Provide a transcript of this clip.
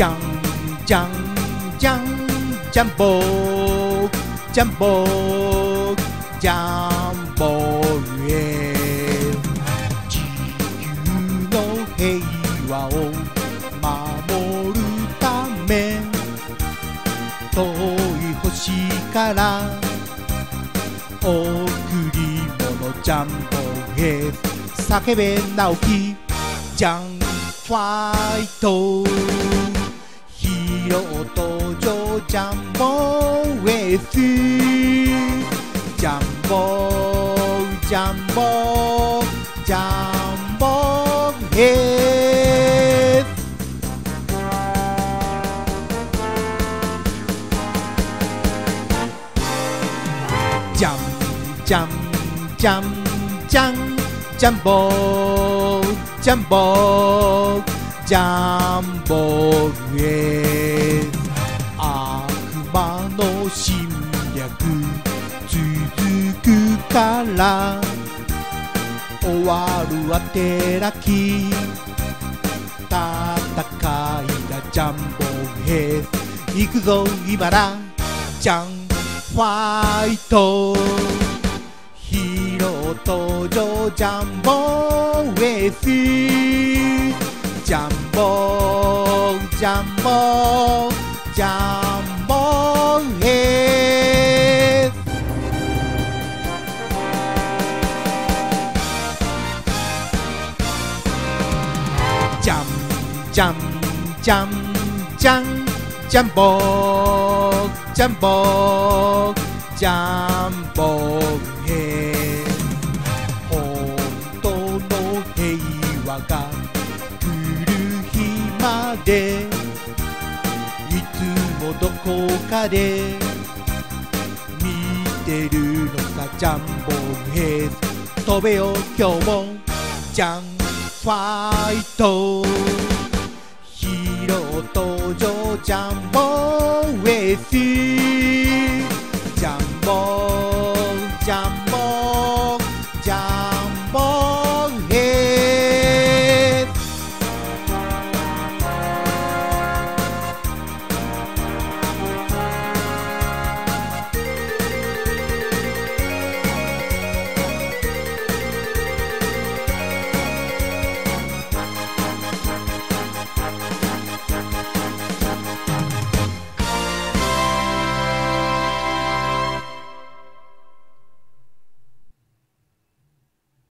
じゃんじゃんジャンボジャンボジャンボへ地球の平和を守るため遠い星から贈り物ジャンボへ叫べ直樹ジャンファイトヒーロー登場ジャンボウェイスジャンボジャンボジャンボヘスジャンジャンジャンジャンボへ。悪魔の侵略続くから。終わるはてらき。戦いがジャンボへ。行くぞ今だジャンファイト。ヒーロー登場ジャンボウェイスジャンボジャンボジャンボヘスジャンジャンジャンジャンジャンボジャンボジャンボヘ本当の平和がでいつもどこかで見てるのさジャンボヘス飛べよ今日もジャンファイト。ヒーロー登場ジャンボウェイス。ジャンボジャンボ。